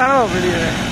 kind of over the other.